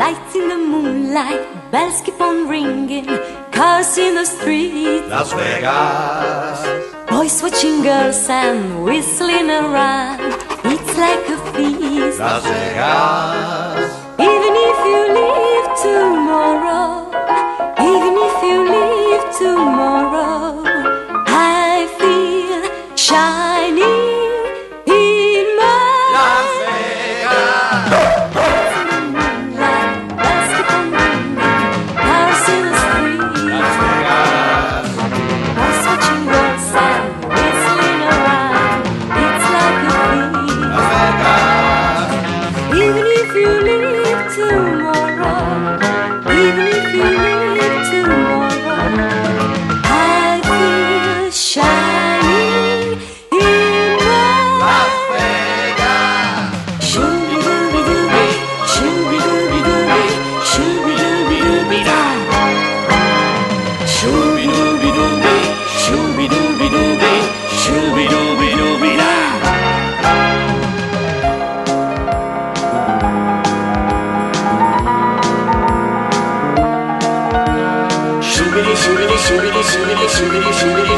Lights in the moonlight, bells keep on ringing, cars in the street, Las Vegas. Boys watching girls and whistling around, it's like a feast, Las Vegas. Even if you leave tomorrow, even if you leave tomorrow, I feel shy. Shining in Las Vegas. shooby dooby dooby, shooby dooby dooby, shooby dooby dooby da. Shooby dooby dooby, shooby dooby dooby, shooby dooby dooby da. Shoo-be-dee, shoo-be-dee, shoo-be-dee, shoo-be-dee, shoo-be-dee, shoo-be-dee, shoo-be-dee,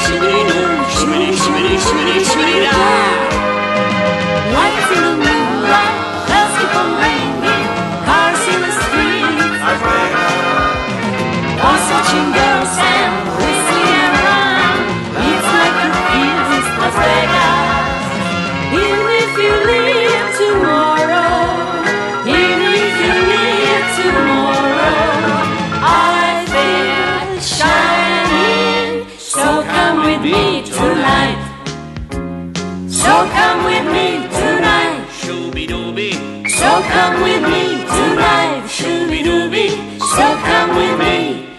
come with me tonight. So come with me tonight. Shoo-be-dooby. So come with me tonight, shooby dooby. So come with me